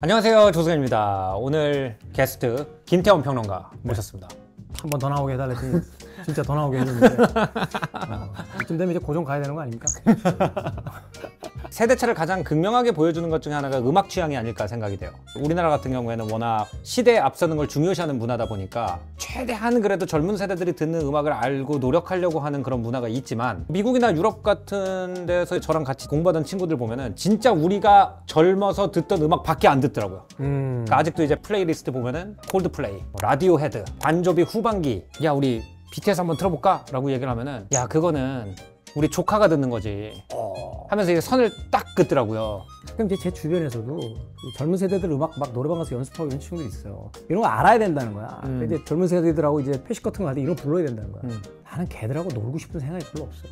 안녕하세요 조승현입니다. 오늘 게스트 김태훈 평론가 모셨습니다. 한 번 더 나오게 해달랬더니 진짜 더 나오게 해줬는데 어, 이쯤 되면 이제 고정 가야 되는 거 아닙니까? 세대차를 가장 극명하게 보여주는 것 중에 하나가 음악 취향이 아닐까 생각이 돼요 우리나라 같은 경우에는 워낙 시대에 앞서는 걸 중요시하는 문화다 보니까 최대한 그래도 젊은 세대들이 듣는 음악을 알고 노력하려고 하는 그런 문화가 있지만 미국이나 유럽 같은 데서 저랑 같이 공부하던 친구들 보면은 진짜 우리가 젊어서 듣던 음악밖에 안 듣더라고요 음. 그러니까 아직도 이제 플레이리스트 보면은 콜드플레이, 뭐 라디오헤드, 본조비 후반기 야 우리 BTS 한번 틀어볼까? 라고 얘기를 하면은 야 그거는 우리 조카가 듣는 거지 하면서 이제 선을 딱 긋더라고요 그럼 이제 제 주변에서도 이 젊은 세대들 음악 막 노래방 가서 연습하고 이런 친구들이 있어요. 이런 거 알아야 된다는 거야. 음. 근데 이제 젊은 세대들하고 이제 패식 같은 거 할 때 이런 거 불러야 된다는 거야. 음. 나는 걔들하고 놀고 싶은 생각이 별로 없어.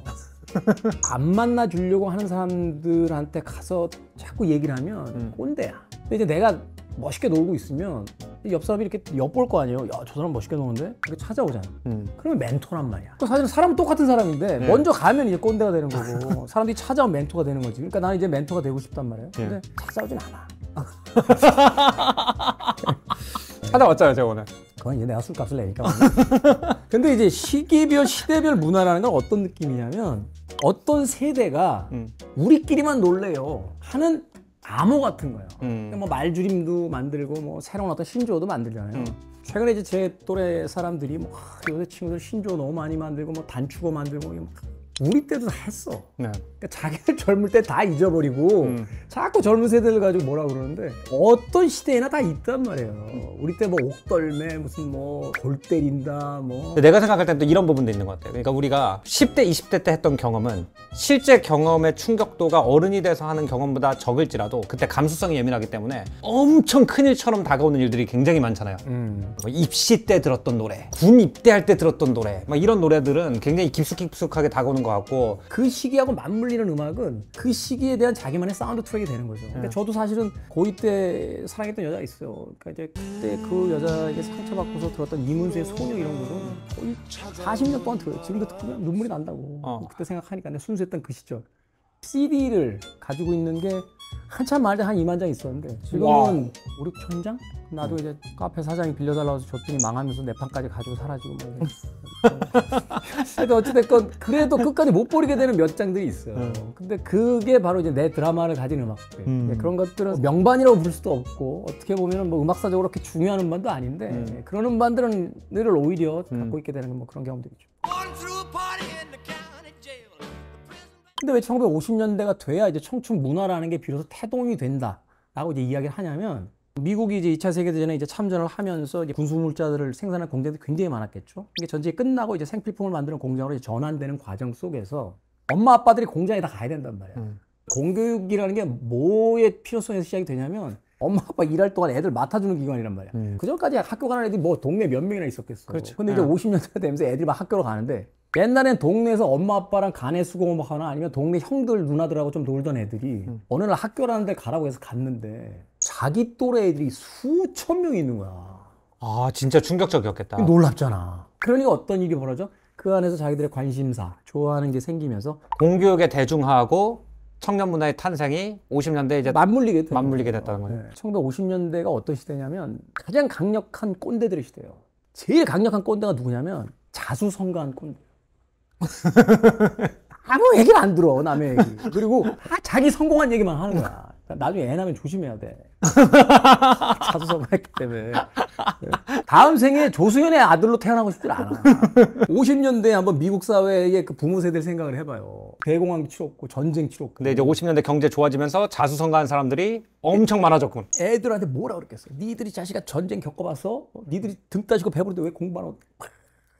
안 만나 주려고 하는 사람들한테 가서 자꾸 얘기를 하면 음. 꼰대야. 근데 이제 내가 멋있게 놀고 있으면 옆 사람이 이렇게 엿볼 거 아니에요. 야, 저 사람 멋있게 노는데? 이렇게 찾아오잖아. 음. 그러면 멘토란 말이야. 그 사실은 사람은 똑같은 사람인데 네. 먼저 가면 이제 꼰대가 되는 거고 사람들이 찾아오면 멘토가 되는 거지. 그러니까 나는 이제 멘토가 되고 싶단 말이에요. 네. 근데 찾아오진 않아. 찾아왔잖아요 제가 오늘 그건 이제 내가 술값을 내니까. 근데 이제 시기별 시대별 문화라는 건 어떤 느낌이냐면 어떤 세대가 음. 우리끼리만 놀래요 하는 암호 같은 거예요. 음. 뭐 말주림도 만들고 뭐 새로운 어떤 신조어도 만들잖아요. 음. 최근에 이제 제 또래 사람들이 뭐 아, 요새 친구들 신조어 너무 많이 만들고 뭐 단축어 만들고 막 우리 때도 다 했어. 네. 그러니까 자기들 젊을 때 다 잊어버리고 음. 자꾸 젊은 세대들 가지고 뭐라 그러는데 어떤 시대에나 다 있단 말이에요. 우리 때 뭐 옥덜매 무슨 뭐 골 때린다 뭐 내가 생각할 땐또 이런 부분도 있는 것 같아요 그러니까 우리가 10대 20대 때 했던 경험은 실제 경험의 충격도가 어른이 돼서 하는 경험보다 적을지라도 그때 감수성이 예민하기 때문에 엄청 큰 일처럼 다가오는 일들이 굉장히 많잖아요 음. 뭐 입시 때 들었던 노래, 군 입대할 때 들었던 노래, 막 이런 노래들은 굉장히 깊숙깊숙하게 다가오는 것 같고, 그 시기하고 맞물리는 음악은 그 시기에 대한 자기만의 사운드 트랙이 되는 거죠. 그러니까 저도 사실은 고2 때 사랑했던 여자가 있어요. 그러니까 이제 그때 그 여자에게 상처받고서 들었던 이문세의 소녀 이런 거는 거의 40년 동안 들어요. 지금도 들으면 눈물이 난다고. 어. 그때 생각하니까 내 순수했던 그 시절. CD를 가지고 있는 게 한참 많을 때 한 2만 장 있었는데 지금은 와우. 5, 6천 장? 나도 이제 카페 사장이 빌려달라고 해서 줬더니 망하면서 내 판까지 가지고 사라지고 뭐 그래도 어찌됐건 그래도 끝까지 못 버리게 되는 몇 장들이 있어요. 근데 그게 바로 이제 내 드라마를 가진 음악들. 음. 네, 그런 것들은 명반이라고 부를 수도 없고 어떻게 보면 뭐 음악사적으로 그렇게 중요한 음반도 아닌데 음. 그런 음반들은 늘 오히려 음. 갖고 있게 되는 뭐 그런 경험들이죠. 근데 왜 1950년대가 돼야 이제 청춘 문화라는 게 비로소 태동이 된다라고 이제 이야기를 하냐면 미국이 이제 2차 세계대전에 이제 참전을 하면서 이제 군수물자들을 생산하는 공장들이 굉장히 많았겠죠. 이게 전쟁이 끝나고 이제 생필품을 만드는 공장으로 이제 전환되는 과정 속에서 엄마 아빠들이 공장에 다 가야 된단 말이야. 음. 공교육이라는 게 뭐의 필요성에서 시작이 되냐면 엄마 아빠 일할 동안 애들 맡아주는 기관이란 말이야. 음. 그 전까지 학교 가는 애들이 뭐 동네 몇 명이나 있었겠어. 그렇죠. 근데 이제 네. 50년대가 되면서 애들이 막 학교로 가는데 옛날엔 동네에서 엄마 아빠랑 간에 수공하거나 아니면 동네 형들 누나들하고 좀 놀던 애들이 음. 어느 날 학교라는 데 가라고 해서 갔는데 자기 또래 애들이 수천 명이 있는 거야. 아, 진짜 충격적이었겠다. 놀랍잖아. 그러니까 어떤 일이 벌어져? 그 안에서 자기들의 관심사, 좋아하는 게 생기면서 공교육의 대중화하고 청년 문화의 탄생이 50년대 이제 맞물리게 된 맞물리게. 됐다는 거예요. 네. 1950년대가 어떤 시대냐면 가장 강력한 꼰대들의 시대예요. 제일 강력한 꼰대가 누구냐면 자수성가한 꼰대. 아무 얘기를 안 들어 남의 얘기. 그리고 다 자기 성공한 얘기만 하는 거야. 나중에 애 낳으면 조심해야 돼. 자수성가 했기 때문에. 네. 다음 생에 조수현의 아들로 태어나고 싶지 않아. 50년대에 한번 미국 사회의 그 부모 세대를 생각을 해봐요. 대공황 치렀고 전쟁 치렀고. 근데 이제 50년대 경제 좋아지면서 자수성가한 사람들이 엄청 많아졌군. 애들한테 뭐라 그랬겠어? 니들이 자식아 전쟁? 어? 니들이 등 따시고 배부른데 왜 공부 안 하고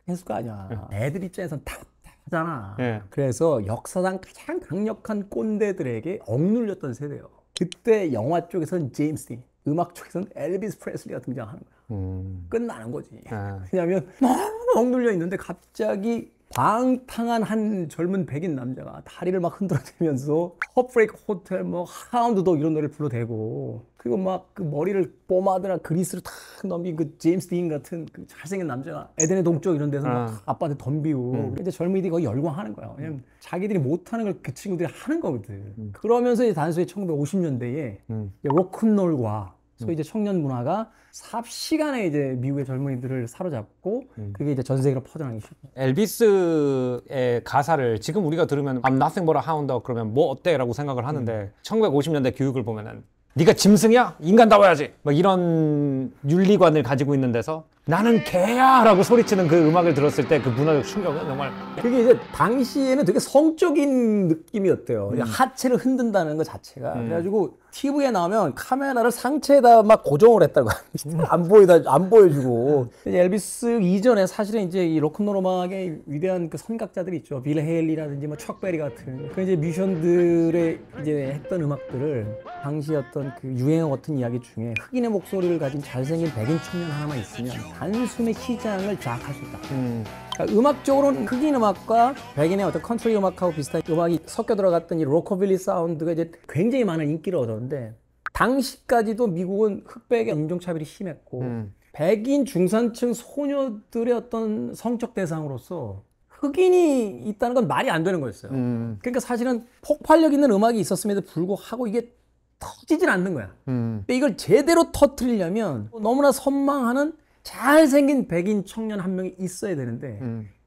했을 거 아니야. 애들 입장에선 답답하잖아. 예. 그래서 역사상 가장 강력한 꼰대들에게 억눌렸던 세대예요. 그때 영화 쪽에서는 제임스 딘, 음악 쪽에서는 엘비스 프레슬리가 등장하는 거야. 음. 끝나는 거지. 아. 왜냐하면 너무 억눌려 있는데 갑자기 방탕한 한 젊은 백인 남자가 다리를 막 흔들어대면서 Heartbreak Hotel 뭐 Hound Dog 이런 노래를 불러대고 그리고 막 그 머리를 포마드나 그리스로 탁 넘긴 그 제임스 딘 같은 그 잘생긴 남자가 에덴의 동쪽 이런 데서 막 아. 아빠한테 덤비고 음. 근데 젊은이들이 거의 열광하는 거야 왜냐면 자기들이 못하는 걸 그 친구들이 하는 거거든 그러면서 이제 단순히 1950년대에 음. 로큰롤과 소위 이제 청년 문화가 삽시간에 이제 미국의 젊은이들을 사로잡고 그게 이제 전 세계로 퍼져나가기 시작해요. 엘비스의 가사를 지금 우리가 들으면 I'm nothing but a hound dog 그러면 뭐 어때? 라고 생각을 하는데 1950년대 교육을 보면은 네가 짐승이야? 인간다워야지 막 이런 윤리관을 가지고 있는 데서 나는 개야! 라고 소리치는 그 음악을 들었을 때 그 문화적 충격은 정말 그게 이제 당시에는 되게 성적인 느낌이었대요. 이제 하체를 흔든다는 것 자체가. 그래가지고 TV에 나오면 카메라를 상체에다 막 고정을 했다고 합니다. 안 보이다, 안 보여주고. 이제 엘비스 이전에 사실은 이제 이 로큰롤 음악의 위대한 그 선각자들이 있죠. 빌 헤일리라든지 뭐 척베리 같은. 그 이제 뮤지션들의 이제 했던 음악들을 당시 어떤 그 유행어 같은 이야기 중에 흑인의 목소리를 가진 잘생긴 백인 청년 하나만 있으면 단숨에 시장을 장악할 수 있다. 그러니까 음악적으로는 흑인 음악과 백인의 어떤 컨트리 음악하고 비슷한 음악이 섞여 들어갔던 이 로커빌리 사운드가 이제 굉장히 많은 인기를 얻었는데 당시까지도 미국은 흑백의 인종차별이 심했고 백인 중산층 소녀들의 어떤 성적 대상으로서 흑인이 있다는 건 말이 안 되는 거였어요. 그러니까 사실은 폭발력 있는 음악이 있었음에도 불구하고 이게 터지질 않는 거야. 근데 이걸 제대로 터트리려면 너무나 선망하는 잘생긴 백인 청년 한 명이 있어야 되는데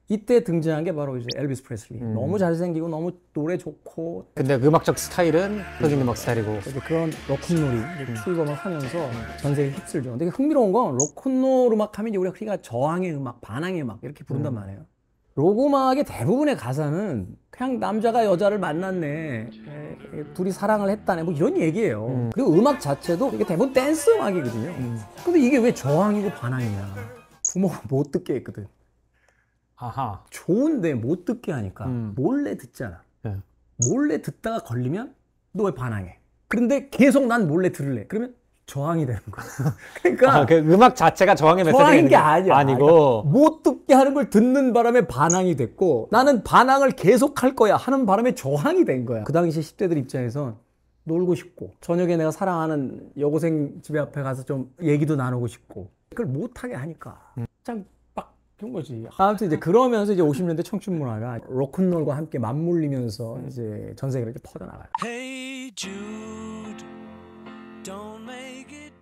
이때 등장한 게 바로 이제 엘비스 프레슬리. 너무 잘생기고 너무 노래 좋고 근데 그 음악적 스타일은 흑인 음악 스타일이고 그런 로큰롤이 이제 출범을 하면서 전 세계 휩쓸죠. 근데 흥미로운 건 로큰롤 음악 하면 이제 우리가 그러니까 저항의 음악, 반항의 음악 이렇게 부른단 말이에요. 록 음악의 대부분의 가사는 그냥 남자가 여자를 만났네, 에, 에, 둘이 사랑을 했다네, 뭐 이런 얘기예요. 그리고 음악 자체도 이게 대부분 댄스 음악이거든요. 근데 이게 왜 저항이고 반항이냐? 부모가 못 듣게 했거든. 아하 좋은데 못 듣게 하니까 음. 몰래 듣잖아. 네. 몰래 듣다가 걸리면 너 왜 반항해? 그런데 계속 난 몰래 들을래. 그러면 저항이 되는 거야. 그러니까 아, 그 음악 자체가 저항의 메시지가 저항인 있는 게 아니야. 아니고 그러니까 못 듣게 하는 걸 듣는 바람에 반항이 됐고 나는 반항을 계속 할 거야 하는 바람에 저항이 된 거야. 그 당시 10대들 입장에선 놀고 싶고 저녁에 내가 사랑하는 여고생 집에 앞에 가서 좀 얘기도 나누고 싶고 그걸 못 하게 하니까 참 빡친 거지. 아무튼 이제 그러면서 이제 50년대 청춘 문화가 로큰롤과 함께 맞물리면서 이제 전 세계로 이제 퍼져나가요. Hey Jude.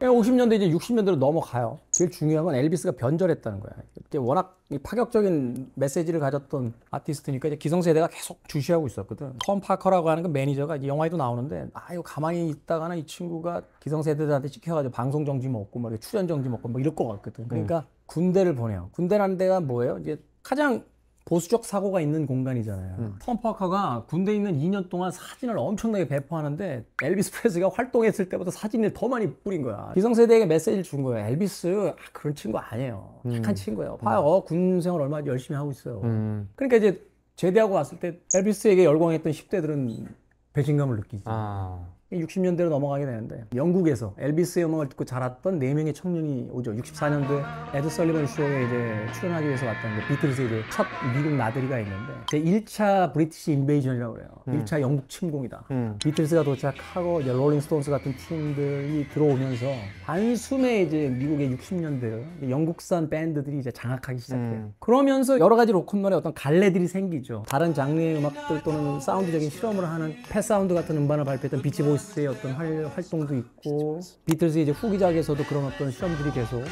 50년대 이제 60년대로 넘어가요. 제일 중요한 건 엘비스가 변절했다는 거야. 이게 워낙 이 파격적인 메시지를 가졌던 아티스트니까 이제 기성세대가 계속 주시하고 있었거든. 톰 파커라고 하는 그 매니저가 영화에도 나오는데 아 이거 가만히 있다가는 이 친구가 기성세대들한테 찍혀가지고 방송 정지 먹고 뭐 이렇게 출연 정지 먹고 뭐 이럴 것 같거든. 그러니까 군대를 보내요. 군대라는 데가 뭐예요? 이제 가장 보수적 사고가 있는 공간이잖아요. 톰 파커가 군대에 있는 2년 동안 사진을 엄청나게 배포하는데 엘비스 프레스가 활동했을 때보다 사진을 더 많이 뿌린 거야. 기성세대에게 메시지를 준 거예요. 엘비스 아, 그런 친구 아니에요. 착한 친구예요. 봐요. 군 생활 얼마나 열심히 하고 있어요. 음. 그러니까 이제 제대하고 왔을 때 엘비스에게 열광했던 10대들은 배신감을 느끼지. 아 60년대로 넘어가게 되는데 영국에서 엘비스의 음악을 듣고 자랐던 네 명의 청년이 오죠. 64년도에 에드 설리번 쇼에 이제 출연하기 위해서 왔던 게 비틀즈의 이제 첫 미국 나들이가 있는데 제 1차 British Invasion이라고 그래요. 1차 영국 침공이다. 음. 비틀즈가 도착하고 이제 롤링 스톤스 같은 팀들이 들어오면서 단숨에 이제 미국의 60년대를 영국산 밴드들이 이제 장악하기 시작해요. 음. 그러면서 여러 가지 로큰롤의 어떤 갈래들이 생기죠. 다른 장르의 음악들 또는 사운드적인 실험을 하는 Pet Sounds 같은 음반을 발표했던 비치 보이스의 어떤 활, 활동도 있고 비틀즈 이제 후기작에서도 그런 어떤 실험들이 계속 뭐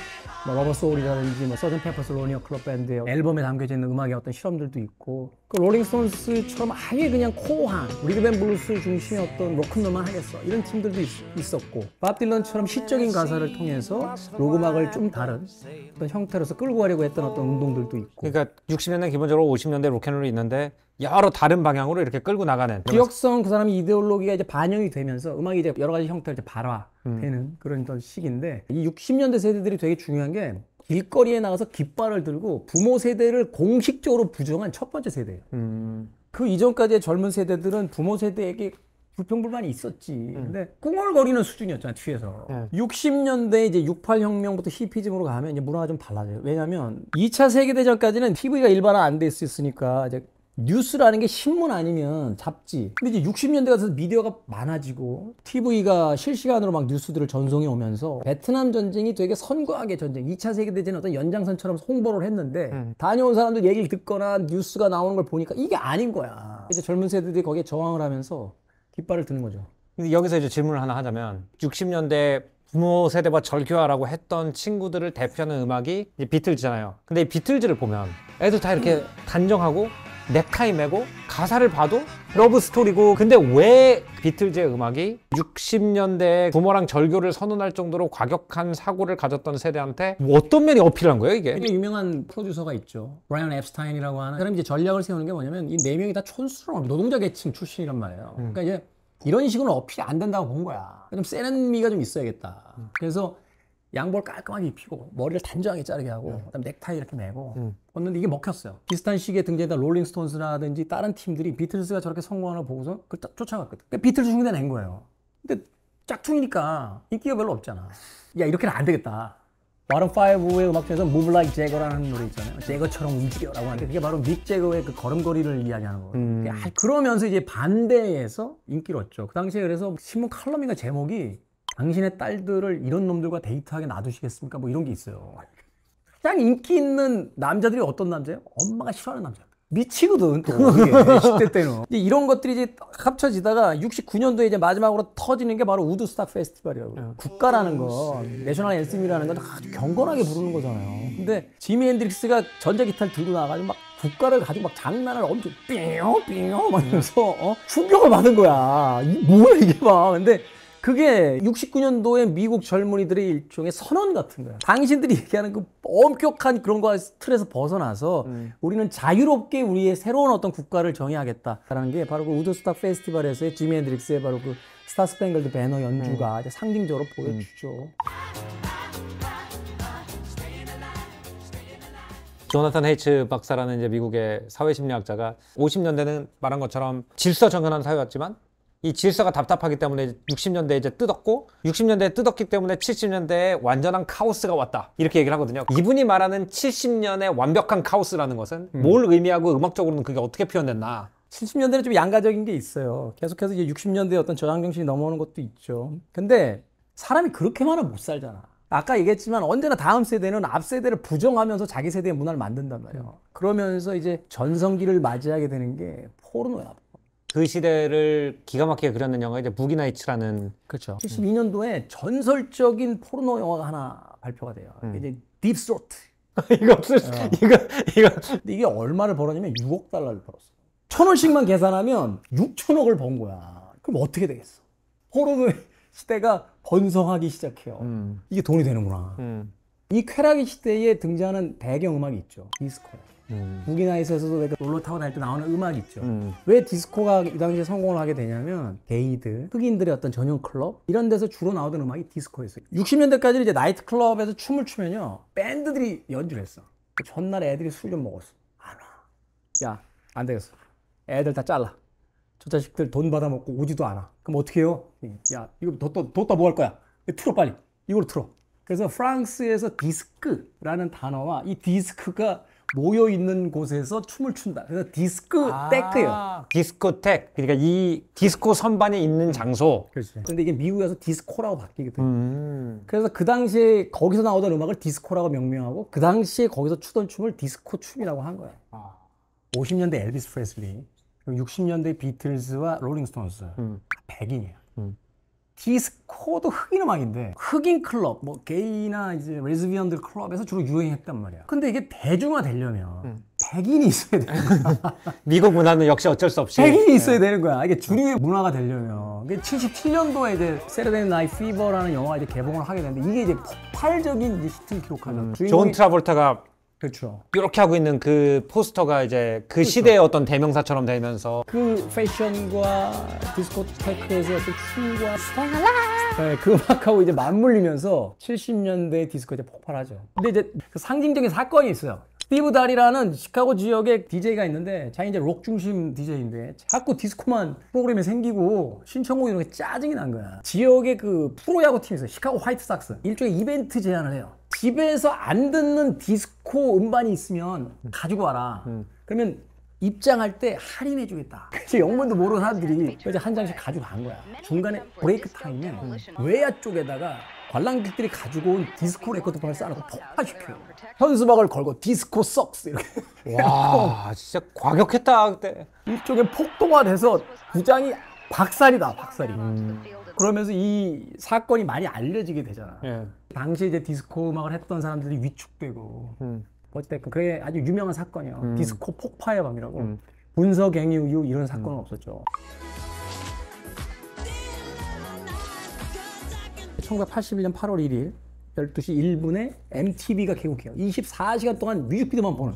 Rubber Soul이라든지 뭐 Sgt. Pepper's Lonely Hearts Club Band의 앨범에 담겨져 있는 음악의 어떤 실험들도 있고 그 롤링스톤스처럼 아예 그냥 코어한 리듬 앤 블루스 중심의 어떤 로큰롤만 하겠어. 이런 팀들도 있었고 밥 딜런처럼 시적인 가사를 통해서 록 음악을 좀 다른 어떤 형태로서 끌고 가려고 했던 어떤 운동들도 있고. 그러니까 60년대 기본적으로 50년대 로큰롤이 있는데 여러 다른 방향으로 이렇게 끌고 나가는 기억성 그 사람의 이데올로기가 이제 반영이 되면서 음악이 이제 여러 가지 형태로 이제 발화 되는 그런 어떤 시기인데 이 60년대 세대들이 되게 중요한 게 길거리에 나가서 깃발을 들고 부모 세대를 공식적으로 부정한 첫 번째 세대예요. 음. 그 이전까지의 젊은 세대들은 부모 세대에게 불평불만이 있었지. 근데 꿍얼거리는 수준이었잖아, 뒤에서. 네. 60년대 이제 68혁명부터 히피즘으로 가면 이제 문화가 좀 달라져요. 왜냐면 2차 세계대전까지는 TV가 일반화 안 돼 있으니까 이제 뉴스라는 게 신문 아니면 잡지. 근데 이제 60년대 가서 미디어가 많아지고 TV가 실시간으로 막 뉴스들을 전송해 오면서 베트남 전쟁이 되게 선거하게 전쟁, 2차 세계대전의 어떤 연장선처럼 홍보를 했는데 다녀온 사람들 얘기를 듣거나 뉴스가 나오는 걸 보니까 이게 아닌 거야. 이제 젊은 세대들이 거기에 저항을 하면서 깃발을 드는 거죠. 근데 여기서 이제 질문을 하나 하자면 60년대 부모 세대와 절교하라고 했던 친구들을 대표하는 음악이 이제 비틀즈잖아요. 근데 이 비틀즈를 보면 애들 다 이렇게 단정하고 넥타이 매고 가사를 봐도 러브 스토리고 근데 왜 비틀즈의 음악이 60년대에 부모랑 절교를 선언할 정도로 과격한 사고를 가졌던 세대한테 어떤 면이 어필한 거예요 이게? 되게 유명한 프로듀서가 있죠. 브라이언 엡스타인이라고 하는 사람이 이제 전략을 세우는 게 뭐냐면 이 네 명이 다 촌스러운 노동자 계층 출신이란 말이에요. 그러니까 이제 이런 식으로 어필이 안 된다고 본 거야. 좀 세련미가 좀 있어야겠다. 그래서 양볼 깔끔하게 입히고 머리를 단정하게 자르게 하고 그다음 넥타이 이렇게 매고 벗는데 이게 먹혔어요. 비슷한 시기에 등장했던 롤링스톤스라든지 다른 팀들이 비틀즈가 저렇게 성공하는 걸 보고서 그걸 딱 쫓아갔거든. 그러니까 비틀즈 흉내 낸 거예요. 근데 짝퉁이니까 인기가 별로 없잖아. 야 이렇게는 안 되겠다. 마룬 5의 음악 중에서 Move Like Jagger라는 노래 있잖아요. 제거처럼 움직여라고 하는데 그게 바로 믹 제거의 그 걸음걸이를 이야기하는 거예요. 아, 그러면서 이제 반대에서 인기를 얻죠. 그 당시에 그래서 신문 칼럼인가 제목이 당신의 딸들을 이런 놈들과 데이트하게 놔두시겠습니까? 뭐 이런 게 있어요. 가장 인기 있는 남자들이 어떤 남자예요? 엄마가 싫어하는 남자. 미치거든 또 이게 10대 때는 이런 것들이 이제 합쳐지다가 69년도에 이제 마지막으로 터지는 게 바로 우드스탁 페스티벌이라고 국가라는 거 national anthem이라는 건 아주 경건하게 부르는 거잖아요 근데 지미 헨드릭스가 전자기타를 들고 나가지고 막 국가를 가지고 막 장난을 엄청 삐용삐용 막 이러면서 어? 충격을 받은 거야 이 뭐야 이게 막 근데 그게 69년도에 미국 젊은이들의 일종의 선언 같은 거야. 당신들이 얘기하는 그 엄격한 그런 거 틀에서 벗어나서 우리는 자유롭게 우리의 새로운 어떤 국가를 정의하겠다라는 게 바로 그 우드스탁 페스티벌에서의 지미 헨드릭스의 바로 그 Star-Spangled Banner 연주가 이제 상징적으로 보여주죠. 조나탄 헤이츠 박사라는 이제 미국의 사회심리학자가 50년대는 말한 것처럼 질서 정연한 사회였지만 이 질서가 답답하기 때문에 60년대에 이제 뜯었고 60년대에 뜯었기 때문에 70년대에 완전한 카오스가 왔다 이렇게 얘기를 하거든요. 이분이 말하는 70년의 완벽한 카오스라는 것은 뭘 의미하고 음악적으로는 그게 어떻게 표현됐나? 70년대는 좀 양가적인 게 있어요. 계속해서 이제 60년대 어떤 저항 정신이 넘어오는 것도 있죠. 근데 사람이 그렇게만은 못 살잖아. 아까 얘기했지만 언제나 다음 세대는 앞 세대를 부정하면서 자기 세대의 문화를 만든단 말이에요. 그러면서 이제 전성기를 맞이하게 되는 게 포르노야. 그 시대를 기가 막히게 그렸는 영화가 이제 Boogie Nights라는 그렇죠. 72년도에 전설적인 포르노 영화가 하나 발표가 돼요. 이게 이제 Deep Throat. 이거 없을 수- 이거 이거 근데 이게 얼마를 벌었냐면 6억 달러를 벌었어. 천 원씩만 계산하면 6천억을 번 거야. 그럼 어떻게 되겠어? 포르노 시대가 번성하기 시작해요. 이게 돈이 되는구나. 음. 이 쾌락의 시대에 등장하는 배경 음악이 있죠. 디스코. Boogie Nights에서도 내가 롤러 타고 다닐 때 나오는 음악이 있죠. 음. 왜 디스코가 이 당시에 성공을 하게 되냐면 게이들, 흑인들의 어떤 전용 클럽 이런 데서 주로 나오던 음악이 디스코였어요. 60년대까지 이제 나이트 클럽에서 춤을 추면요 밴드들이 연주를 했어. 그 전날 애들이 술 좀 먹었어. 안 와. 야, 안 되겠어. 애들 다 잘라. 저 자식들 돈 받아 먹고 오지도 않아. 그럼 어떻게 해요? 야, 이거 뒀다, 뭐 할 거야? 틀어 빨리. 이걸 틀어. 그래서 프랑스에서 디스크라는 단어와 이 디스크가 모여 있는 곳에서 춤을 춘다. 그래서 discothèque예요. 디스코텍 그러니까 이 디스코 선반이 있는 장소 그렇지. 근데 이게 미국에서 디스코라고 바뀌게 돼요. 음. 그래서 그 당시에 거기서 나오던 음악을 디스코라고 명명하고 그 당시에 거기서 추던 춤을 디스코 춤이라고 한 거야. 50년대 엘비스 프레슬리, 60년대 비틀즈와 롤링스톤스 백인이야. 디스코도 흑인 음악인데 흑인 클럽, 뭐 게이나 이제 레즈비언들 클럽에서 주로 유행했단 말이야. 근데 이게 대중화 되려면 백인이 있어야 돼. 미국 문화는 역시 어쩔 수 없이 백인이 있어야 되는 거야. 이게 주류의 문화가 되려면. 이게 77년도에 이제 Saturday Night Fever라는 영화가 이제 개봉을 하게 되는데 이게 이제 폭발적인 이제 히트를 기록하죠. 존 트라볼타가 그렇죠. 이렇게 하고 있는 그 포스터가 이제 그 시대의 어떤 대명사처럼 되면서 그 패션과 디스코테크에서 어떤 춤과 네, 그 음악하고 이제 맞물리면서 70년대 디스코 이제 폭발하죠. 근데 이제 그 상징적인 사건이 있어요. 스티브 달이라는 시카고 지역의 DJ가 있는데 자기 이제 록 중심 DJ인데 자꾸 디스코만 프로그램이 생기고 신청곡 이런 게 짜증이 난 거야. 지역의 그 프로야구 팀이 있어요. 시카고 화이트삭스. 일종의 이벤트 제안을 해요. 집에서 안 듣는 디스코 음반이 있으면 가지고 와라. 그러면 입장할 때 할인해 주겠다. 그래서 영문도 모르는 사람들이 그래서 한 장씩 가지고 간 거야. 중간에 break time에 외야 쪽에다가 관람객들이 가지고 온 디스코 레코드판을 쌓아놓고 폭파시켜요. 현수막을 걸고 disco sucks 이렇게 와 진짜 과격했다 그때 일종의 폭동화 돼서 구장이 박살이 나 박살이. 그러면서 이 사건이 많이 알려지게 되잖아. 예. 당시 이제 디스코 음악을 했던 사람들이 위축되고 음. 어쨌든 그게 아주 유명한 사건이에요. 음. 디스코 폭파의 밤이라고. 음. 분석행위 이후 이런 사건은 없었죠. 1981년 8월 1일 12시 1분에 MTV가 개국해요. 24시간 동안 뮤직비디오만 보는.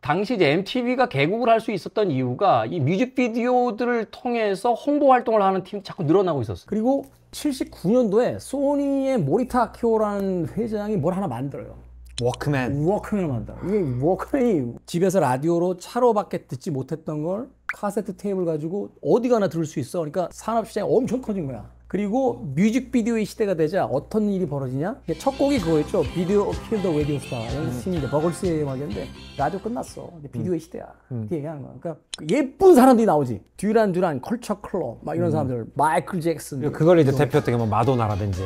당시 이제 MTV가 개국을 할 수 있었던 이유가 이 뮤직비디오들을 통해서 홍보 활동을 하는 팀이 자꾸 늘어나고 있었어요. 그리고 79년도에 소니의 모리타 아키오라는 회장이 뭘 하나 만들어요. 워크맨. 워크맨을 만들어. 이게 워크맨이 집에서 라디오로 차로밖에 듣지 못했던 걸 카세트 테이프를 가지고 어디 가나 들을 수 있어. 그러니까 산업 시장이 엄청 커진 거야. 그리고 뮤직비디오의 시대가 되자 어떤 일이 벌어지냐? 첫 곡이 그거였죠. Video Killed the Radio Star. 신인데 버글스의 음악이었는데 라디오 끝났어. 비디오의 시대야. 그렇게 얘기하는 거야. 그러니까 예쁜 사람들이 나오지. 듀란 듀란, 컬처 클럽 막 이런 사람들. 마이클 잭슨. 그걸 이제 대표적인 뭐 마돈나라든지.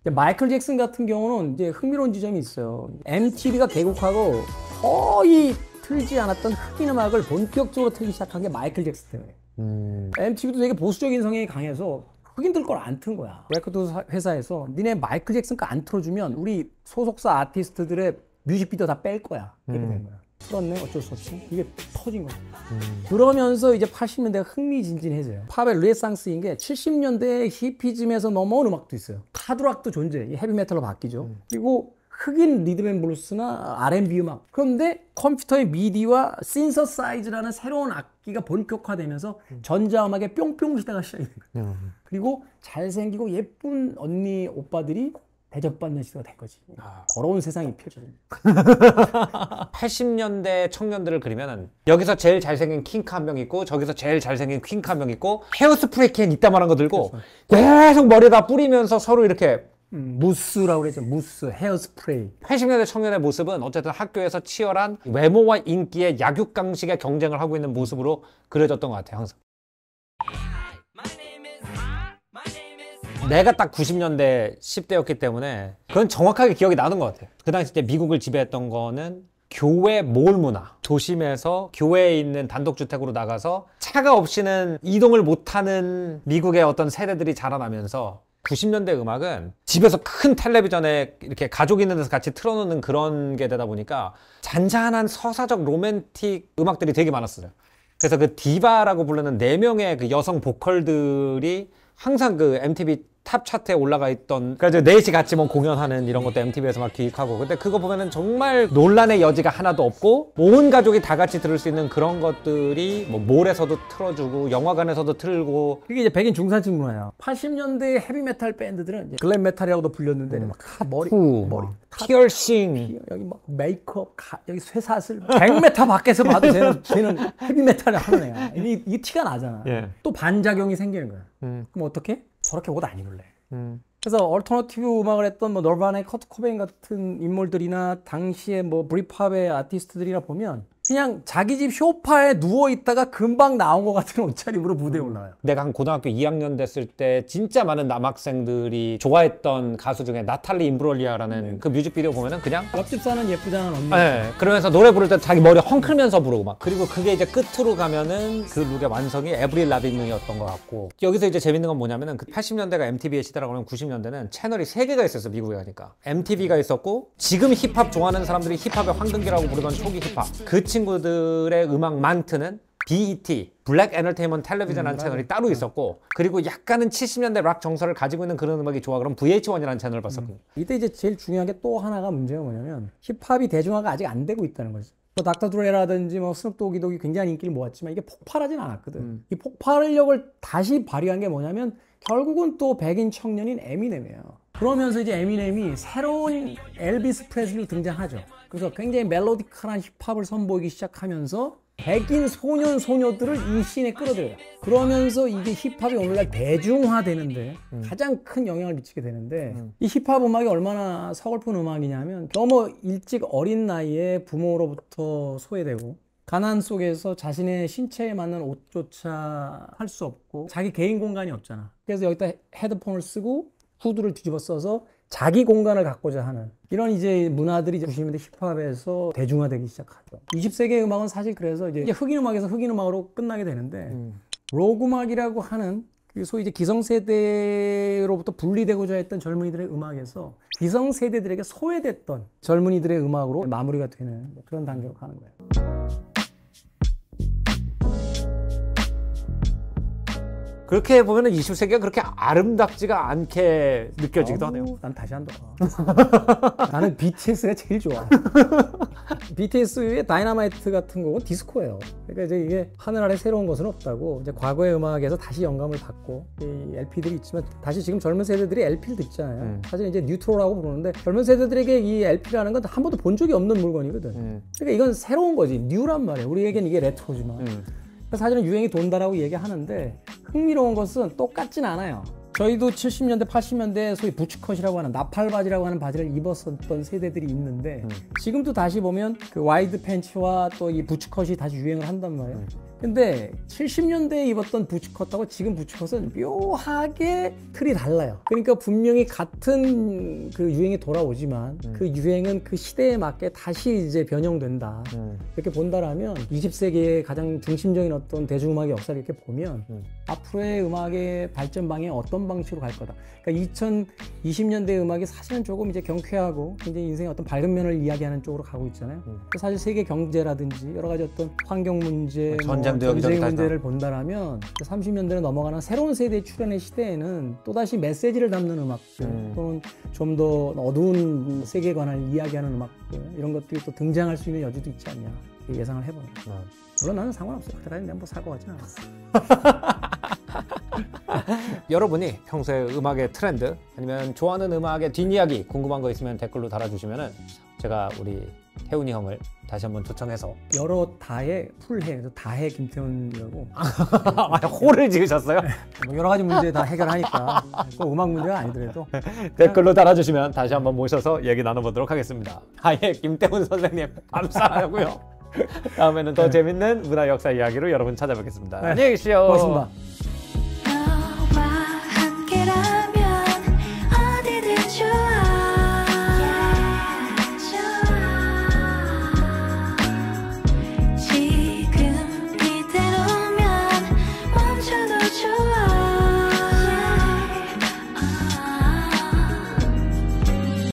이제 마이클 잭슨 같은 경우는 이제 흥미로운 지점이 있어요. MTV가 개국하고 거의 틀지 않았던 흑인 음악을 본격적으로 틀기 시작한 게 마이클 잭슨 때문에. 음. MTV도 되게 보수적인 성향이 강해서 흑인들 걸 안 튼 거야. 레코드 사- 회사에서 니네 마이클 잭슨 거 안 틀어주면 우리 소속사 아티스트들의 뮤직비디오 다 뺄 거야. 이렇게 된 거야. 틀었네 어쩔 수 없이 이게 터진 거야. 그러면서 이제 80년대가 흥미진진해져요. 팝의 르네상스인 게 70년대 히피즘에서 넘어온 음악도 있어요. 하드락도 존재, 이 헤비메탈로 바뀌죠. 그리고 흑인 리듬 앤 블루스나 R&B 음악. 그런데 컴퓨터의 미디와 신시사이저라는 새로운 악기가 본격화되면서 전자음악의 뿅뿅 시대가 시작이 된 거예요. 그리고 잘생기고 예쁜 언니 오빠들이 대접받는 시대가 된 거지. 더러운 세상이 펼쳐집니다. 80년대 청년들을 그리면은 여기서 제일 잘생긴 킹크 한 명 있고 저기서 제일 잘생긴 퀸크 한 명 있고 헤어스프레이 캔 이따만한 거 들고 계속 머리에다 뿌리면서 서로 이렇게 음, 무스라고 그랬죠. 무스, 헤어스프레이. 80년대 청년의 모습은 어쨌든 학교에서 치열한 외모와 인기의 약육강식의 경쟁을 하고 있는 모습으로 그려졌던 것 같아요 항상. 내가 딱 90년대 10대였기 때문에 그건 정확하게 기억이 나는 것 같아요 그 당시 때 미국을 지배했던 거는 교회 몰 문화 도심에서 교외에 있는 단독주택으로 나가서 차가 없이는 이동을 못하는 미국의 어떤 세대들이 자라나면서 90년대 음악은 집에서 큰 텔레비전에 이렇게 가족 있는 데서 같이 틀어놓는 그런 게 되다 보니까 잔잔한 서사적 로맨틱 음악들이 되게 많았어요. 그래서 그 디바라고 부르는 네 명의 그 여성 보컬들이 항상 그 MTV 탑 차트에 올라가 있던 그래서 넷이 같이 뭐 공연하는 이런 것도 MTV에서 막 기획하고 근데 그거 보면은 정말 논란의 여지가 하나도 없고 온 가족이 다 같이 들을 수 있는 그런 것들이 뭐 mall에서도 틀어주고 영화관에서도 틀고 그게 이제 백인 중산층 문화야. 80년대 헤비메탈 밴드들은 이제 glam metal이라고도 불렸는데 막다 머리, 후, 머리, 뭐, 다 피어싱 여기 막 메이크업, 가- 여기 쇠사슬, 백 미터 밖에서 봐도 쟤는, 쟤는 헤비메탈을 하는 애야. 이게, 이게 티가 나잖아. 예. 또 반작용이 생기는 거야. 음. 그럼 어떻게? 저렇게 옷 안 입을래. 음. 그래서 alternative 음악을 했던 뭐 너바나의 커트 코베인 같은 인물들이나 당시에 뭐 Britpop의 아티스트들이나 보면 그냥 자기 집 쇼파에 누워 있다가 금방 나온 것 같은 옷차림으로 무대에 올라와요. 내가 한 고등학교 2학년 됐을 때 진짜 많은 남학생들이 좋아했던 가수 중에 나탈리 임브롤리아라는 그 뮤직비디오 보면은 그냥 옆집 사는 예쁘장한 언니. 네, 그러면서 노래 부를 때 자기 머리 헝클면서 부르고 막. 그리고 그게 이제 끝으로 가면은 그 룩의 완성이 에브릴 라빈이었던 것 같고. 여기서 이제 재밌는 건 뭐냐면은 그 80년대가 MTV의 시대라고 하면 90년대는 채널이 세개가 있었어 미국에 가니까. MTV가 있었고 지금 힙합 좋아하는 사람들이 힙합의 황금기라고 부르던 초기 힙합. 그 친구 들의 음악만 트는 BET Black Entertainment Television이라는 채널이 따로 있었고 그리고 약간은 70년대 락 정서를 가지고 있는 그런 음악이 좋아 그럼 VH1이라는 채널을 봤었거든요 이때 이제 제일 중요한 게 또 하나가 문제가 뭐냐면 힙합이 대중화가 아직 안 되고 있다는 거죠. 뭐 닥터 드레라든지 뭐 스눕 도기 독이 굉장히 인기를 모았지만 이게 폭발하진 않았거든. 이 폭발력을 다시 발휘한 게 뭐냐면 결국은 또 백인 청년인 에미넴이에요. 그러면서 이제 에미넴이 새로운 엘비스 프레슬리로 등장하죠. 그래서 굉장히 멜로디컬한 힙합을 선보이기 시작하면서 백인 소년 소녀들을 이 씬에 끌어들여요. 그러면서 이게 힙합이 오늘날 대중화되는데 가장 큰 영향을 미치게 되는데 이 힙합 음악이 얼마나 서글픈 음악이냐면 너무 일찍 어린 나이에 부모로부터 소외되고 가난 속에서 자신의 신체에 맞는 옷조차 할 수 없고 자기 개인 공간이 없잖아. 그래서 여기다 헤드폰을 쓰고 후드를 뒤집어 써서 자기 공간을 갖고자 하는 이런 이제 문화들이 이제 90년대 힙합에서 대중화되기 시작하죠. 20세기의 음악은 사실 그래서 이제 흑인 음악에서 흑인 음악으로 끝나게 되는데 록 음악이라고 하는 그 소위 이제 기성세대로부터 분리되고자 했던 젊은이들의 음악에서 기성세대들에게 소외됐던 젊은이들의 음악으로 마무리가 되는 뭐 그런 단계로 가는 거예요. 그렇게 보면은 20세기가 그렇게 아름답지가 않게 느껴지기도 하네요. 어우, 난 다시 한다. 나는 BTS가 제일 좋아. BTS의 다이너마이트 같은 곡은 디스코예요. 그러니까 이제 이게 하늘 아래 새로운 것은 없다고 이제 과거의 음악에서 다시 영감을 받고 이 LP들이 있지만 다시 지금 젊은 세대들이 LP를 듣잖아요. 음. 사실 이제 뉴트로라고 부르는데 젊은 세대들에게 이 LP라는 건 한 번도 본 적이 없는 물건이거든. 음. 그러니까 이건 새로운 거지. new란 말이에요. 우리에겐 이게 레트로지만. 음. 그러니까 사실은 유행이 돈다라고 얘기하는데 흥미로운 것은 똑같진 않아요. 저희도 70년대, 80년대 소위 bootcut이라고 하는 나팔바지라고 하는 바지를 입었었던 세대들이 있는데 지금도 다시 보면 그 wide pants와 또 이 부츠컷이 다시 유행을 한단 말이에요. 근데 70년대에 입었던 bootcut하고 지금 bootcut은 묘하게 틀이 달라요. 그러니까 분명히 같은 그 유행이 돌아오지만 그 유행은 그 시대에 맞게 다시 이제 변형된다. 음. 이렇게 본다라면 20세기의 가장 중심적인 어떤 대중음악의 역사를 이렇게 보면 음. 앞으로의 음악의 발전 방향이 어떤 방식으로 갈 거다. 그러니까 2020년대 음악이 사실은 조금 이제 경쾌하고 굉장히 인생의 어떤 밝은 면을 이야기하는 쪽으로 가고 있잖아요. 음. 사실 세계 경제라든지 여러 가지 어떤 환경 문제, 뭐 여기저기 전쟁 문제를 본다라면 30년대로 넘어가는 새로운 세대 출현의 시대에는 또 다시 메시지를 담는 음악들 음. 또는 좀 더 어두운 세계관을 이야기하는 음악들 이런 것들이 또 등장할 수 있는 여지도 있지 않냐 예상을 해보는 거예요. 음. 물론 나는 상관없어. 그때까지 내가 뭐 사고 하진 않았어. 여러분이 평소에 음악의 트렌드 아니면 좋아하는 음악의 뒷이야기 궁금한 거 있으면 댓글로 달아주시면은 제가 우리 태훈이 형을 다시 한번 초청해서 여러 다해 풀해 다해 김태훈이라고 아, 호를 지으셨어요? 뭐 여러 가지 문제 다 해결하니까 꼭 음악 문제가 아니더라도 댓글로 달아주시면 다시 한번 모셔서 얘기 나눠보도록 하겠습니다. 아예 김태훈 선생님 감사하고요. 다음에는 더 재밌는 문화 역사 이야기로 여러분 찾아뵙겠습니다. 안녕히 계십시오. 고맙습니다.